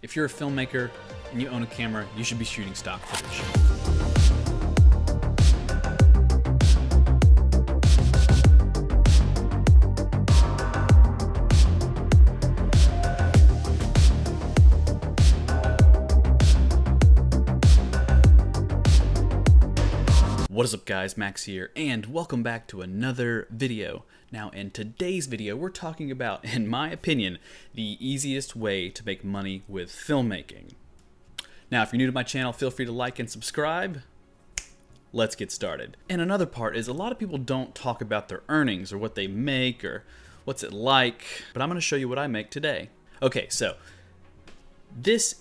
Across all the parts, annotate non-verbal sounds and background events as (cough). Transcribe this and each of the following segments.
If you're a filmmaker and you own a camera, you should be shooting stock footage. What is up guys, Max here, and welcome back to another video. Now in today's video, we're talking about, in my opinion, the easiest way to make money with filmmaking. Now if you're new to my channel, feel free to like and subscribe. Let's get started. And another part is a lot of people don't talk about their earnings or what they make or what's it like, but I'm gonna show you what I make today. Okay, so this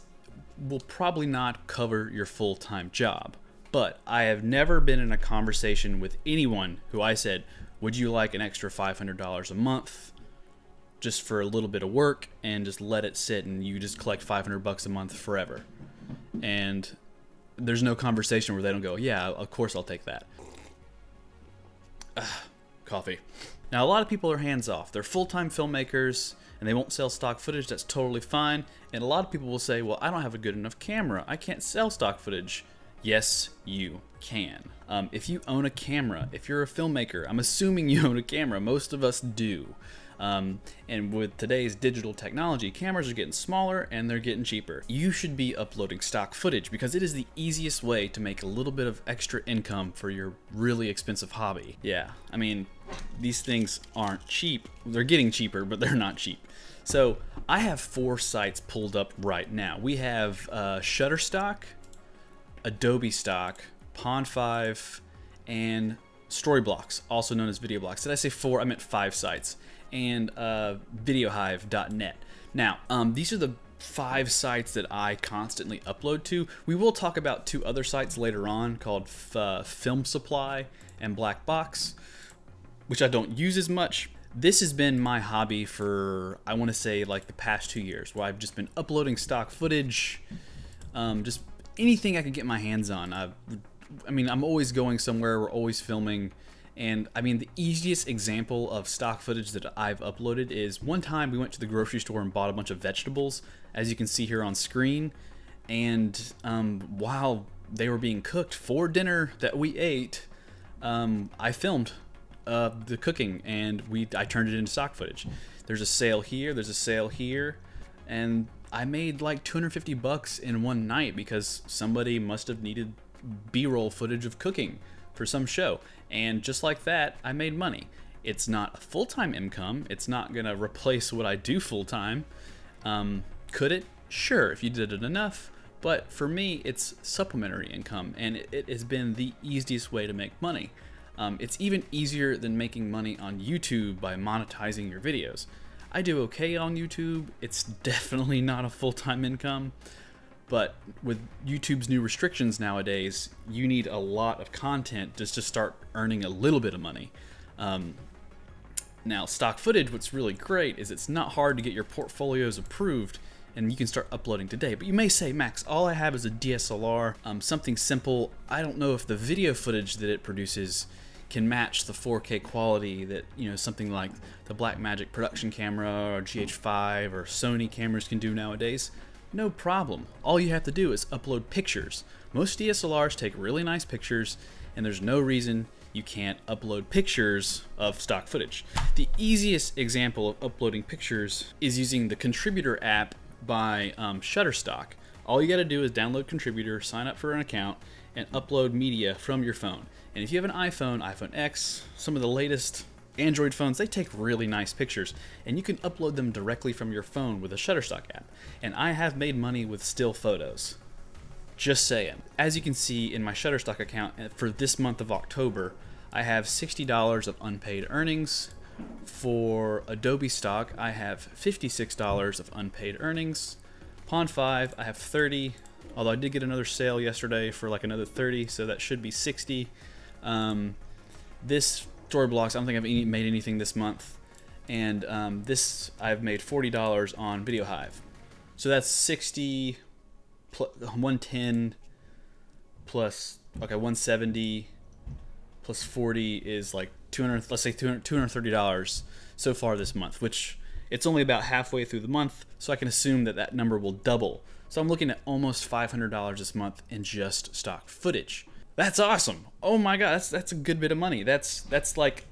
will probably not cover your full-time job but I have never been in a conversation with anyone who I said, Would you like an extra $500 a month just for a little bit of work and just let it sit and you just collect 500 bucks a month forever? And there's no conversation where they don't go, Yeah, of course I'll take that. Ugh, coffee. Now, a lot of people are hands off. They're full time filmmakers and they won't sell stock footage. That's totally fine. And a lot of people will say, Well, I don't have a good enough camera. I can't sell stock footage. Yes, you can. Um, if you own a camera, if you're a filmmaker, I'm assuming (laughs) you own a camera. Most of us do. Um, and with today's digital technology, cameras are getting smaller and they're getting cheaper. You should be uploading stock footage because it is the easiest way to make a little bit of extra income for your really expensive hobby. Yeah, I mean, these things aren't cheap. They're getting cheaper, but they're not cheap. So I have four sites pulled up right now. We have uh, Shutterstock, Adobe Stock, Pond5, and Storyblocks, also known as VideoBlocks. Did I say four? I meant five sites. And uh, VideoHive.net. Now, um, these are the five sites that I constantly upload to. We will talk about two other sites later on called uh, Film Supply and Black Box, which I don't use as much. This has been my hobby for, I want to say, like the past two years, where I've just been uploading stock footage, um, just anything I could get my hands on. I, I mean, I'm always going somewhere. We're always filming. And I mean, the easiest example of stock footage that I've uploaded is one time we went to the grocery store and bought a bunch of vegetables, as you can see here on screen. And um, while they were being cooked for dinner that we ate, um, I filmed uh, the cooking and we I turned it into stock footage. There's a sale here, there's a sale here, and I made like 250 bucks in one night because somebody must have needed B-roll footage of cooking for some show. And just like that, I made money. It's not a full-time income. It's not gonna replace what I do full-time. Um, could it? Sure, if you did it enough. But for me, it's supplementary income, and it, it has been the easiest way to make money. Um, it's even easier than making money on YouTube by monetizing your videos. I do okay on YouTube. It's (laughs) definitely not a full-time income, but with YouTube's new restrictions nowadays, you need a lot of content just to start earning a little bit of money. Um, now, stock footage, what's really great is it's not hard to get your portfolios approved and you can start uploading today. But you may say, Max, all I have is a DSLR, um, something simple. I don't know if the video footage that it produces can match the 4K quality that you know something like the Blackmagic production camera or GH5 or Sony cameras can do nowadays. No problem. All you have to do is upload pictures. Most DSLRs take really nice pictures, and there's no reason you can't upload pictures of stock footage. The easiest example of uploading pictures is using the Contributor app by um, Shutterstock. All you got to do is download Contributor, sign up for an account, and upload media from your phone. And if you have an iPhone, iPhone X, some of the latest Android phones, they take really nice pictures, and you can upload them directly from your phone with a Shutterstock app. And I have made money with still photos. Just saying. As you can see in my Shutterstock account uh, for this month of October, I have $60 of unpaid earnings. For Adobe stock, I have $56 of unpaid earnings. Pond5, I have 30. Although I did get another sale yesterday for like another 30, so that should be 60. Um, this Storyblocks, I don't think I've any, made anything this month. And um, this, I've made $40 on VideoHive. So that's 60, 110 plus, okay, 170 plus 40 is like 200, let's say $230 so far this month, which It's only about halfway through the month, so I can assume that that number will double. So I'm looking at almost $500 this month in just stock footage. That's awesome. Oh my god, that's that's a good bit of money. That's that's like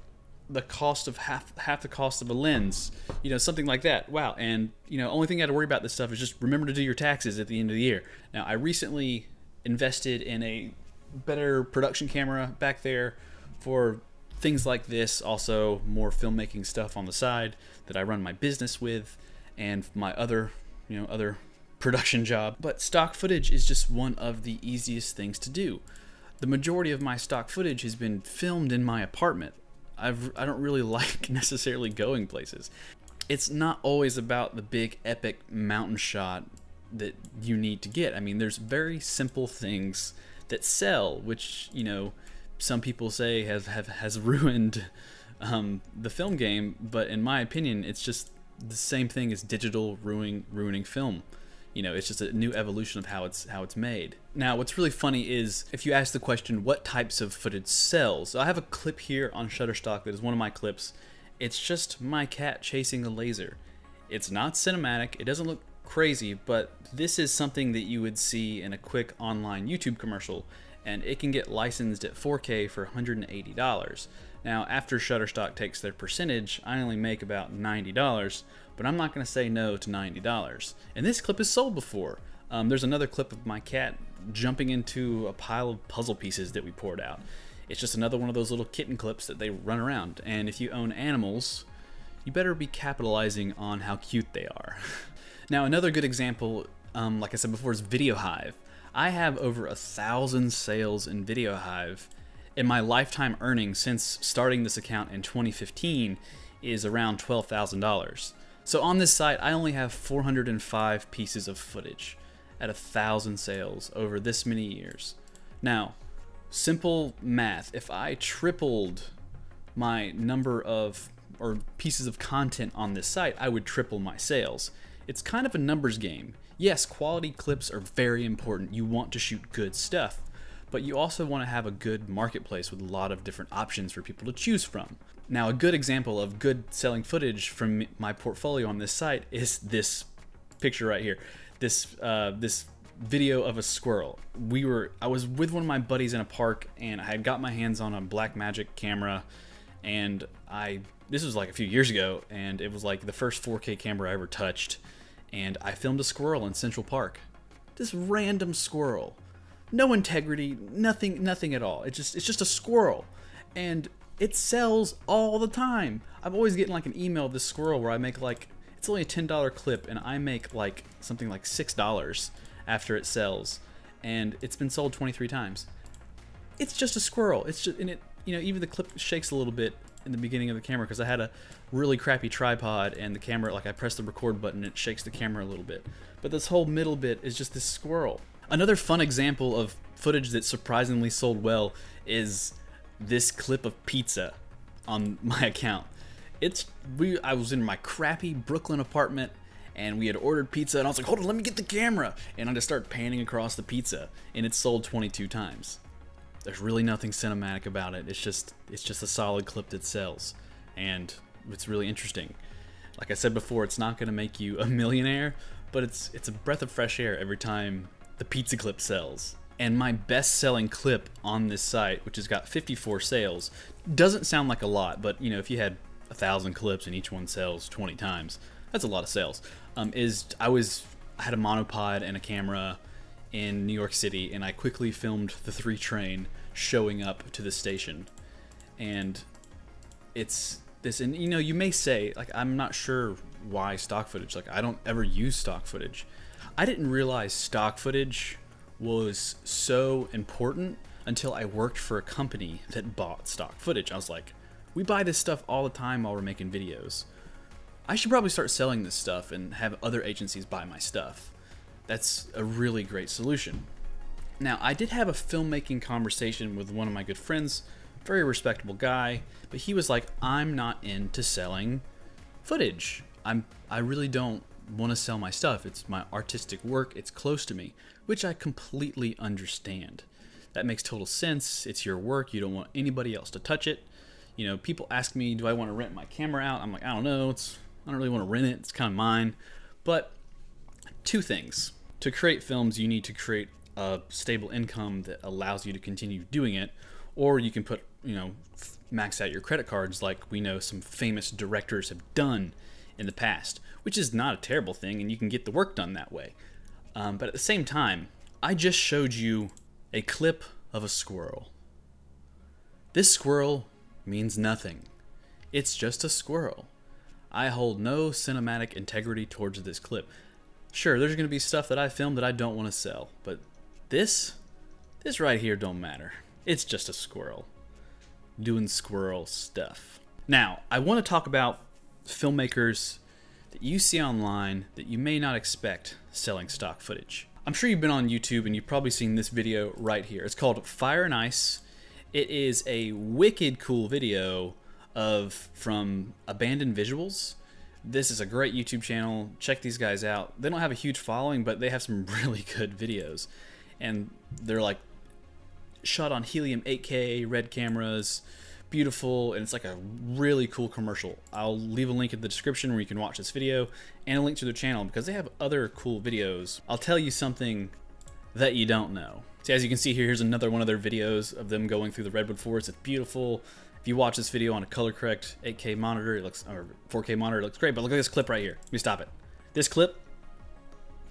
the cost of half half the cost of a lens, you know, something like that. Wow. And you know, only thing you got to worry about this stuff is just remember to do your taxes at the end of the year. Now, I recently invested in a better production camera back there for things like this, also more filmmaking stuff on the side that I run my business with and my other, you know, other production job. But stock footage is just one of the easiest things to do the majority of my stock footage has been filmed in my apartment. I've, I don't really (laughs) like necessarily going places. It's not always about the big epic mountain shot that you need to get. I mean, there's very simple things that sell, which, you know, some people say have, have has (laughs) ruined um, the film game, but in my opinion, it's just the same thing as digital ruining ruining film you know it's just a new evolution of how it's how it's made. Now what's really funny is if you ask the question what types of footage sells? So i have a clip here on shutterstock that is one of my clips. It's just my cat chasing a laser. It's not cinematic. It doesn't look crazy but this is something that you would see in a quick online youtube commercial and it can get licensed at 4k for $180 now after shutterstock takes their percentage i only make about $90 but I'm not going to say no to $90. And this clip is sold before. Um, there's another clip of my cat jumping into a pile of puzzle pieces that we poured out. It's just another one of those little kitten clips that they run around. And if you own animals, you better be capitalizing on how cute they are. (laughs) now, another good example, um, like I said before, is VideoHive. I have over a thousand sales in VideoHive, and my lifetime earnings since starting this account in 2015 is around $12,000. So on this site, I only have 405 pieces of footage at a thousand sales over this many years. Now, simple math, if I tripled my number of or pieces of content on this site, I would triple my sales. It's kind of a numbers game. Yes, quality clips are very important. You want to shoot good stuff, but you also want to have a good marketplace with a lot of different options for people to choose from. Now, a good example of good selling footage from my portfolio on this site is this picture right here. This uh, this video of a squirrel. We were I was with one of my buddies in a park, and I had got my hands on a Blackmagic camera, and I this was like a few years ago, and it was like the first 4K camera I ever touched, and I filmed a squirrel in Central Park. This random squirrel, no integrity, nothing, nothing at all. It's just it's just a squirrel, and it sells all the time. I'm always getting like an email of this squirrel where I make like it's only a ten dollar clip and I make like something like six dollars after it sells, and it's been sold 23 times. It's just a squirrel. It's just and it you know even the clip shakes a little bit in the beginning of the camera because I had a really crappy tripod and the camera like I press the record button it shakes the camera a little bit. But this whole middle bit is just this squirrel. Another fun example of footage that surprisingly sold well is this clip of pizza on (laughs) my account. It's we I was in my crappy Brooklyn apartment and we had ordered pizza and I was like, "Hold on, let me get the camera." And I just start panning across the pizza and it's sold 22 times. There's really nothing cinematic about it. It's just it's just a solid clip that sells and it's really interesting. Like I said before, it's not going to make you a (laughs) millionaire, but it's it's a breath of fresh air every time the pizza clip sells. And my best selling clip on this site, which has got 54 sales, doesn't sound like a lot, but you know, if you had a thousand clips and each one sells 20 times, that's a lot of sales. Um, is I was I had a monopod and a camera in New York City, and I quickly filmed the three train showing up to the station, and it's this. And you know, you may say like I'm not sure why stock footage. Like I don't ever use stock footage. I didn't realize stock footage was so important until I worked for a company that bought stock footage. I was like, we buy this stuff all the time while we're making videos. I should probably start selling this stuff and have other agencies buy my stuff. That's a really great solution. Now, I did have a filmmaking conversation with one of my good friends, very respectable guy, but he was like, "I'm not into selling footage. I'm I really don't want to sell my stuff. It's my artistic work. It's close to me." which I completely understand. That makes total sense. It's your work. You don't want anybody else to touch it. You know, people ask me, do I want to rent my camera out? I'm like, I don't know. It's I don't really want to rent it. It's kind of mine. But two things. To create films, you need to create a stable income that allows you to continue doing it, or you can put, you know, max out your credit cards like we know some famous directors have done in the past, which is not a terrible thing, and you can get the work done that way. Um, but at the same time, I just showed you a clip of a squirrel. This squirrel means nothing. It's just a squirrel. I hold no cinematic integrity towards this clip. Sure, there's going to be stuff that I filmed that I don't want to sell, but this, this right here don't matter. It's just a squirrel doing squirrel stuff. Now, I want to talk about filmmakers that you see online that you may not expect selling stock footage. I'm sure you've been on YouTube and you've probably seen this video right here. It's called Fire and Ice. It is a wicked cool video of from Abandoned Visuals. This is a great YouTube channel. Check these guys out. They don't have a huge following, but they have some (laughs) really good videos. And they're like shot on helium 8K red cameras beautiful and it's like a really cool commercial. I'll leave a link in the description where you can watch this video and a link to their channel because they have other cool videos. I'll tell you something that you don't know. See, as you can see here, here's another one of their videos of them going through the redwood forest. It's beautiful. If you watch this video on a color correct 8K monitor, it looks or 4K monitor, it looks great. But look at this clip right here. Let me stop it. This clip,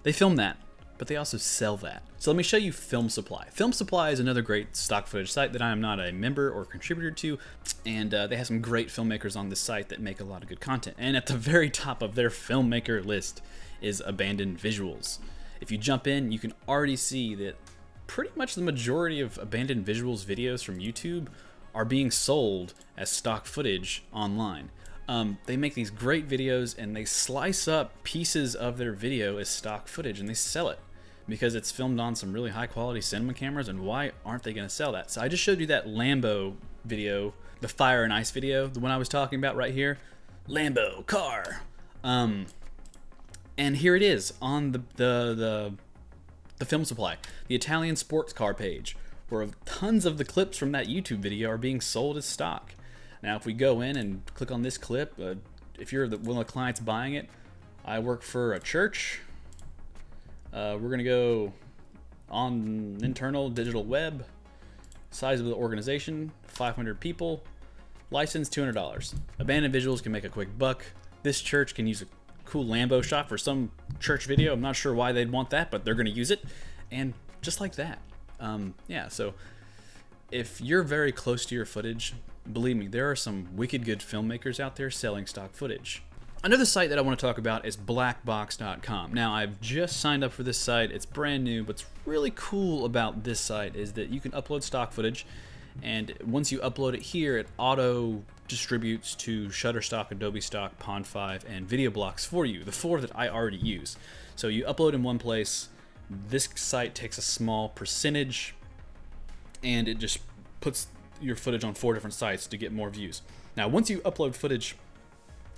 they filmed that but they also sell that. So let me show you Film Supply. Film Supply is another great stock footage site that I am not a member or contributor to, and uh, they have some great filmmakers on this site that make a lot of good content. And at the very top of their filmmaker list is Abandoned Visuals. If you jump in, you can already see that pretty much the majority of Abandoned Visuals videos from YouTube are being sold as stock footage online. Um, they make these great videos and they slice up pieces of their video as stock footage and they sell it because it's filmed on some really high quality cinema cameras and why aren't they going to sell that? So I just showed you that Lambo video, the fire and ice video, the one I was talking about right here. Lambo car. Um, and here it is on the, the, the, the film supply, the Italian sports car page, where tons of the clips from that YouTube video are being sold as stock. Now, if we go in and click on this clip, uh, if you're the, one of the clients buying it, I work for a church. Uh, we're going to go on internal digital web, size of the organization, 500 people, license $200. Abandoned visuals can make a quick buck. This church can use a cool Lambo shot for some church video. I'm not sure why they'd want that, but they're going to use it. And just like that. Um, yeah, so if you're very close to your footage, Believe me, there are some wicked good filmmakers out there selling stock footage. Another site that I want to talk about is blackbox.com. Now, I've just signed up for this site. It's brand new. What's really cool about this site is that you can upload stock footage, and once you upload it here, it auto distributes to Shutterstock, Adobe Stock, Pond5, and VideoBlocks for you, the four that I already use. So you upload in one place, this site takes a small percentage, and it just puts your footage on four different sites to get more views. Now, once you upload footage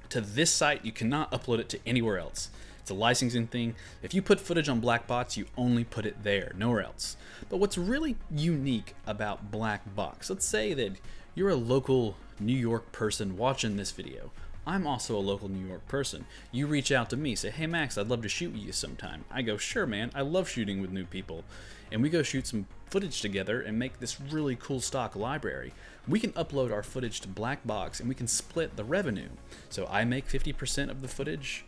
to this site, you cannot upload it to anywhere else. It's a licensing thing. If you put footage on Blackbox, you only put it there, nowhere else. But what's really unique about Blackbox, let's say that you're a local New York person watching this video. I'm also a local New York person. You reach out to me, say, hey Max, I'd love to shoot with you sometime. I go, sure man, I love shooting with new people. And we go shoot some footage together and make this really cool stock library. We can upload our footage to Blackbox and we can split the revenue. So I make 50% of the footage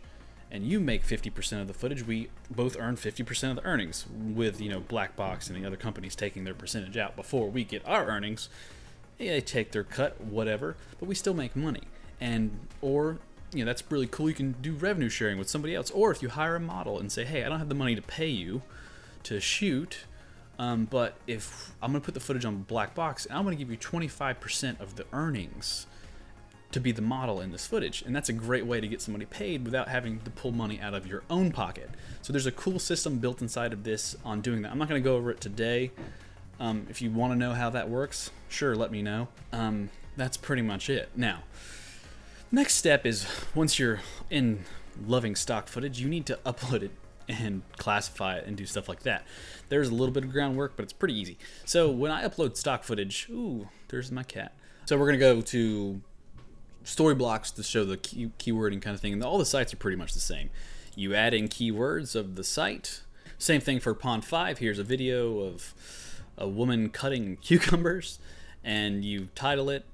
and you make 50% of the footage. We both earn 50% of the earnings with, you know, Blackbox and the other companies taking their percentage out before we get our earnings. They take their cut, whatever, but we still make money and or you know that's really cool. You can do revenue sharing with somebody else. Or if you hire a model and say hey i don't have the money to pay you to shoot um, but if i'm to put the footage on Blackbox and i'm going to give you 25% of the earnings to be the model in this footage. And that's a great way to get somebody paid without having to pull money out of your own pocket. So there's a cool system built inside of this on doing that. I'm not going to go over it today. Um, if you want to know how that works sure let me know. Um, that's pretty much it. Now Next step is once you're in loving stock footage, you need to upload it and classify it and do stuff like that. There's a little bit of groundwork, but it's pretty easy. So when I upload stock footage, ooh, there's my cat. So we're gonna go to story blocks to show the key, keywording kind of thing. And all the sites are pretty much the same. You add in keywords of the site. Same thing for Pond 5. Here's a video of a woman cutting (laughs) cucumbers, and you title it.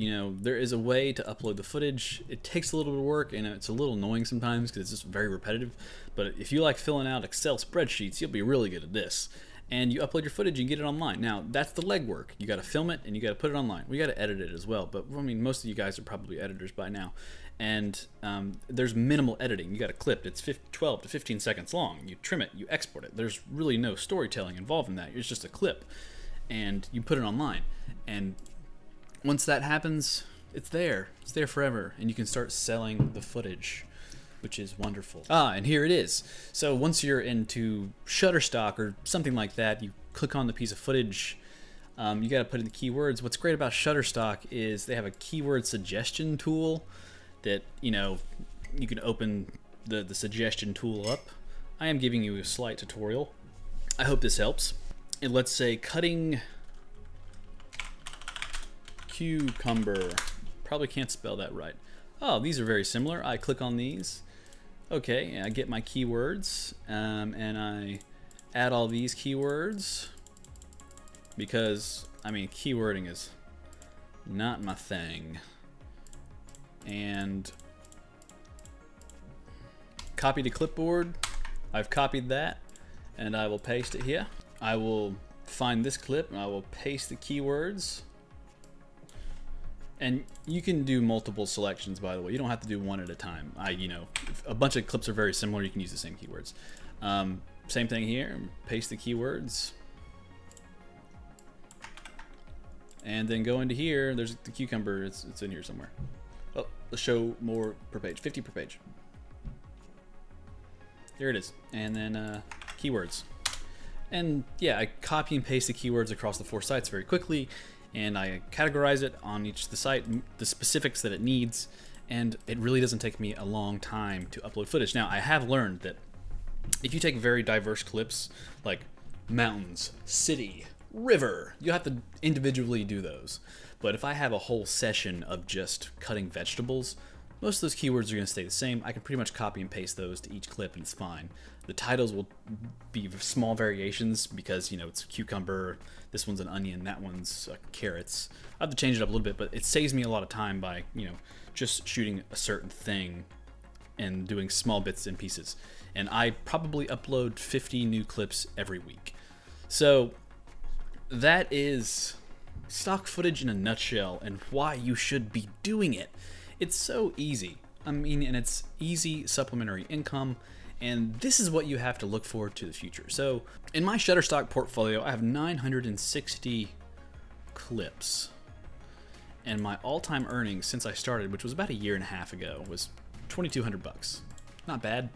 You know, there is a way to upload the footage. It takes a little bit of work, and it's a little annoying sometimes because it's just very repetitive. But if you like filling out Excel spreadsheets, you'll be really good at this and you upload your footage and get it online. Now, that's the legwork. You got to film it and you got to put it online. We got to edit it as well, but I mean, most of you guys are probably editors by now. And um, there's minimal editing. You got a clip, it's 12 to 15 seconds long. You trim it, you export it. There's really no storytelling involved in that. It's just a clip, and you put it online. And once that happens, it's there. It's there forever, and you can start selling the footage which is wonderful. Ah, and here it is. So once you're into Shutterstock or something like that, you click on the piece of footage. Um, you got to put in the keywords. What's great about Shutterstock is they have a keyword suggestion tool that you know you can open the the suggestion tool up. I am giving you a slight tutorial. I hope this helps. And let's say cutting cucumber. Probably can't spell that right. Oh, these are very similar. I click on these Okay, I get my keywords um, and I add all these keywords because, I mean, keywording is not my thing. And copy to clipboard. I've copied that and I will paste it here. I will find this clip and I will paste the keywords and you can do multiple selections, by the way. You don't have to do one at a time. I, you know, a bunch of clips are very similar. You can use the same keywords. Um, same thing here. Paste the keywords. And then go into here. There's the cucumber. It's, it's in here somewhere. Oh, let's show more per page. 50 per page. There it is. And then uh, keywords. And yeah, I copy and paste the keywords across the four sites very quickly and I categorize it on each the site, the specifics that it needs, and it really doesn't take me a long time to upload footage. Now, I have learned that if you take very diverse clips, like mountains, city, river, you have to individually do those. But if I have a whole session of just cutting vegetables, most of those keywords are going to stay the same. I can pretty much copy and paste those to each clip and it's fine. The titles will be small variations because, you know, it's cucumber, this one's an onion, that one's uh, carrots. I have to change it up a little bit, but it saves me a lot of time by, you know, just shooting a certain thing and doing small bits and pieces. And I probably upload 50 new clips every week. So that is stock footage in a nutshell and why you should be doing it. It's so easy. I mean, and it's easy supplementary income, and this is what you have to look forward to the future. So, in my Shutterstock portfolio, I have 960 clips, and my all-time earnings since I started, which was about a year and a half ago, was 2,200 bucks. Not bad.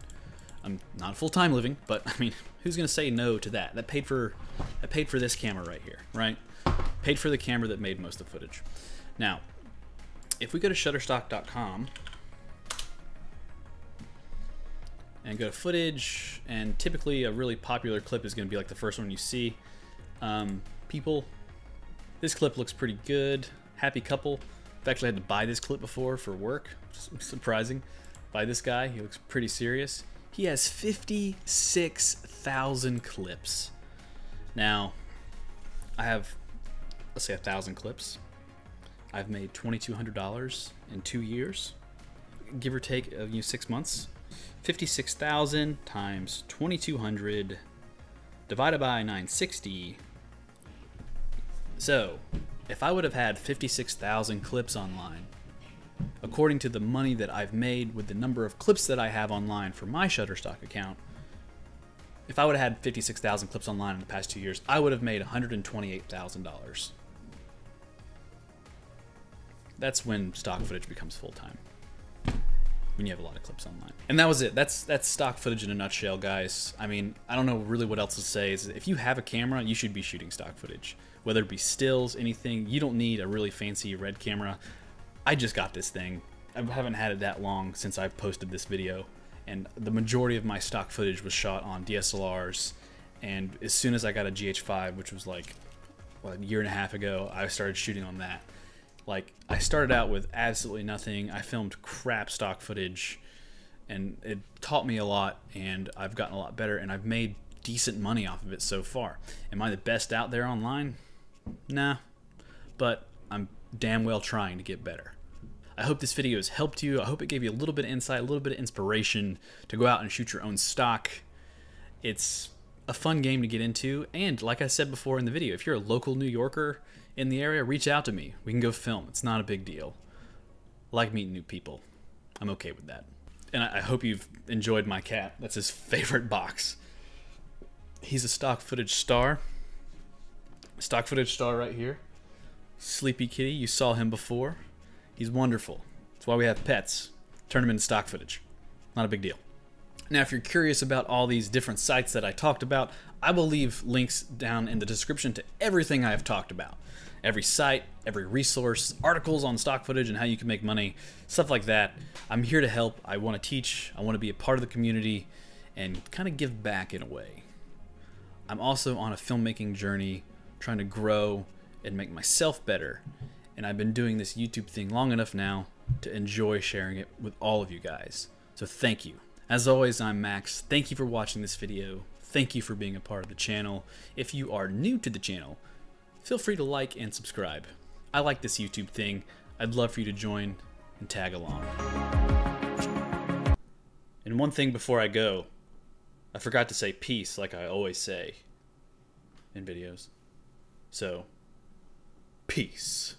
I'm not full-time living, but I mean, who's gonna say no to that? That paid for, that paid for this camera right here, right? Paid for the camera that made most of the footage. Now, if we go to shutterstock.com and go to footage, and typically a really popular clip is going to be like the first one you see. Um, people, this clip looks pretty good. Happy couple. I've actually had to buy this clip before for work. (laughs) Surprising. By this guy, he looks pretty serious. He has 56,000 clips. Now, I have, let's say, a thousand clips. I've made $2,200 in two years, give or take uh, you know, six months. 56,000 times 2,200 divided by 960. So, if I would have had 56,000 clips online, according to the money that I've made with the number of clips that I have online for my Shutterstock account, if I would have had 56,000 clips online in the past two years, I would have made $128,000 that's when stock footage becomes full time. When you have a lot of clips online. And that was it. That's that's stock footage in a nutshell, guys. I mean, I don't know really what else to say. Is if you have a camera, you should be shooting stock footage. Whether it be stills, anything, you don't need a really fancy red camera. I just got this thing. I haven't had it that long since I posted this video. And the majority of my stock footage was shot on DSLRs. And as soon as I got a GH5, which was like what, a year and a half ago, I started shooting on that Like, I started out with absolutely nothing. I filmed crap stock footage, and it taught me a lot, and I've gotten a lot better, and I've made decent money off of it so far. Am I the best out there online? Nah, but I'm damn well trying to get better. I hope this video has helped you. I hope it gave you a little bit of insight, a little bit of inspiration to go out and shoot your own stock. It's a fun game to get into, and like I said before in the video, if you're a local New Yorker in the area, reach out to me. We can go film. It's not a big deal. I like meeting new people. I'm okay with that. And I, I hope you've enjoyed my cat. That's his favorite box. He's a stock footage star. Stock footage star right here. Sleepy Kitty, you saw him before. He's wonderful. That's why we have pets. Turn him into stock footage. Not a big deal. Now, if you're curious about all these different sites that I talked about, I will leave links down in the description to everything I have talked about. Every site, every resource, articles on stock footage and how you can make money, stuff like that. I'm here to help. I want to teach. I want to be a part of the community and kind of give back in a way. I'm also on a filmmaking journey, trying to grow and make myself better. And I've been doing this YouTube thing long enough now to enjoy sharing it with all of you guys. So thank you. As always, I'm Max. Thank you for watching this video. Thank you for being a part of the channel. If you are new to the channel, feel free to like and subscribe. I like this YouTube thing. I'd love for you to join and tag along. And one thing before I go, I forgot to say peace like I always say in videos. So, peace.